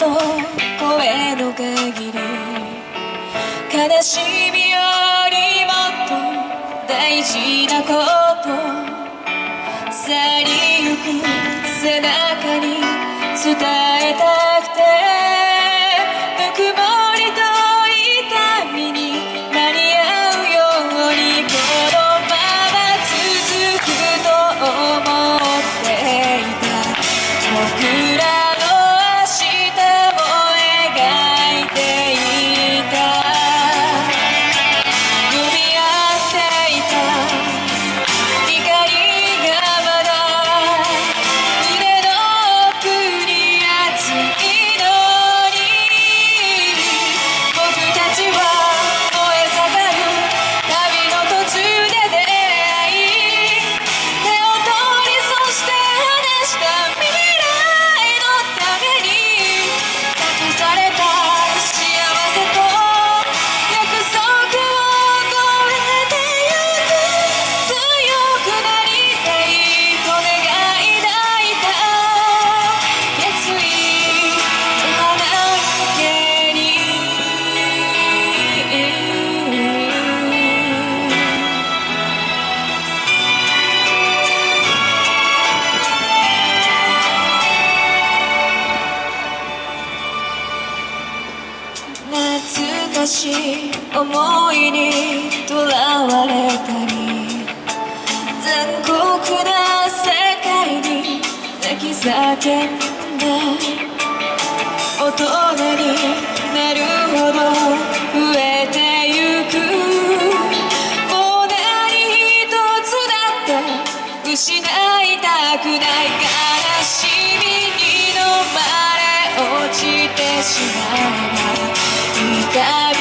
と声の限り悲しみよりもっと大事なこと。去りゆく背中に伝えたい。懐かしい思いにとらわれたり残酷な世界に泣き叫んだ大人になるほど増えてゆくもう何一つだって失い。たくない悲しみに飲まれ落ちてしまえば痛み